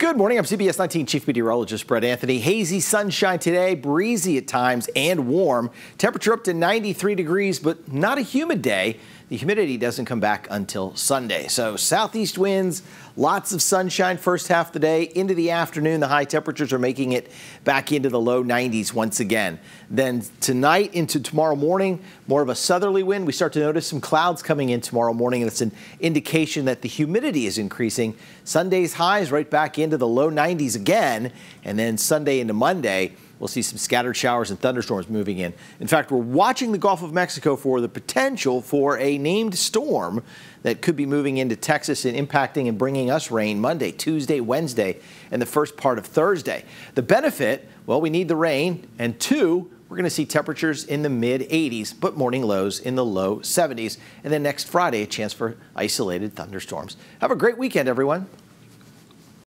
Good morning. I'm CBS 19 Chief Meteorologist Brett Anthony. Hazy sunshine today, breezy at times and warm. Temperature up to 93 degrees, but not a humid day. The humidity doesn't come back until Sunday. So southeast winds, lots of sunshine first half of the day. Into the afternoon, the high temperatures are making it back into the low 90s once again. Then tonight into tomorrow morning, more of a southerly wind. We start to notice some clouds coming in tomorrow morning. and it's an indication that the humidity is increasing. Sunday's highs right back into the low 90s again. And then Sunday into Monday, We'll see some scattered showers and thunderstorms moving in. In fact, we're watching the Gulf of Mexico for the potential for a named storm that could be moving into Texas and impacting and bringing us rain Monday, Tuesday, Wednesday, and the first part of Thursday. The benefit, well, we need the rain, and two, we're going to see temperatures in the mid 80s, but morning lows in the low 70s. And then next Friday, a chance for isolated thunderstorms. Have a great weekend, everyone.